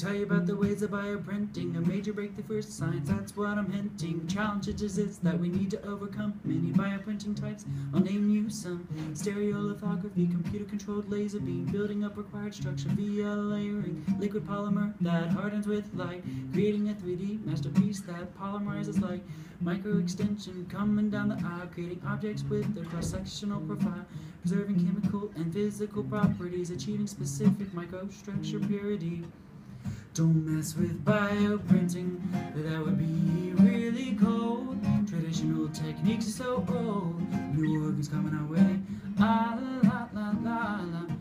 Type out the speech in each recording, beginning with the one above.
tell you about the ways of bioprinting, a major breakthrough for science, that's what I'm hinting. Challenges it's that we need to overcome. Many bioprinting types, I'll name you some. Stereolithography, computer controlled laser beam, building up required structure via layering. Liquid polymer that hardens with light, creating a 3D masterpiece that polymerizes light. Micro extension coming down the aisle, creating objects with a cross sectional profile, preserving chemical and physical properties, achieving specific microstructure purity. Don't mess with bioprinting, that would be really cold. Traditional techniques are so old, new organs coming our way. Ah la la la la.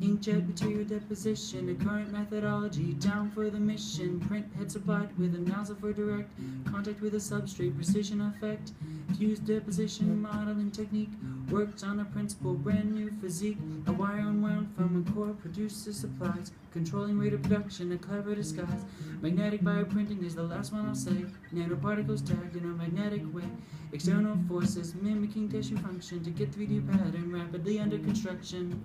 Inkjet material deposition, a current methodology, down for the mission. Print head supplied with a nozzle for direct contact with a substrate, precision effect. Fused deposition modeling technique, worked on a principle, brand new physique. A wire unwound from a core produces supplies, controlling rate of production, a clever disguise. Magnetic bioprinting is the last one I'll say. Nanoparticles tagged in a magnetic way. External forces mimicking tissue function to get 3D pattern rapidly under construction.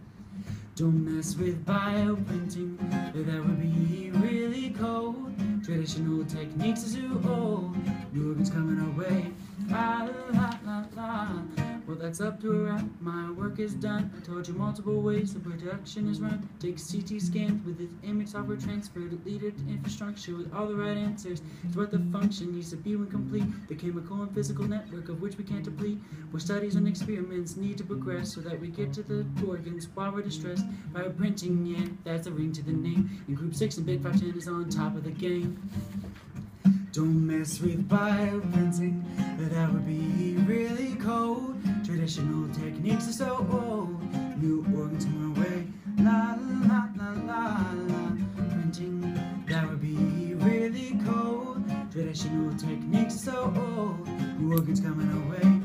Don't mess with bioprinting, that would be really cold. Traditional techniques are too old, new organs coming our way. La la la la. That's up to a wrap. My work is done. I told you multiple ways the production is run. Take CT scans with its image software transferred, lead it to infrastructure with all the right answers. It's what the function needs to be when complete. The chemical and physical network of which we can't deplete. Where studies and experiments need to progress so that we get to the organs while we're distressed. bioprinting. yeah, that's a ring to the name. In group 6 and Big 510 is on top of the game. Don't mess with bioprinting, Traditional techniques are so old, new organs come our way. La la la la la. Printing, that would be really cold. Traditional techniques are so old, new organs coming our way.